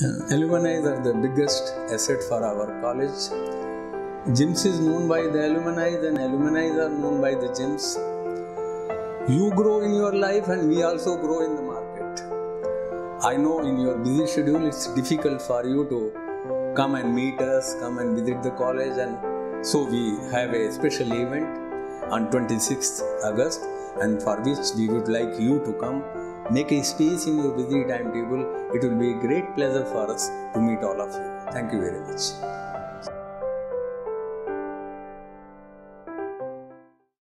Alumni are the biggest asset for our college. JIMS is known by the alumni and alumni are known by the JIMS. You grow in your life and we also grow in the market. I know in your busy schedule it's difficult for you to come and meet us, come and visit the college and so we have a special event on 26th August and for which we would like you to come make a space in your busy timetable. It will be a great pleasure for us to meet all of you. Thank you very much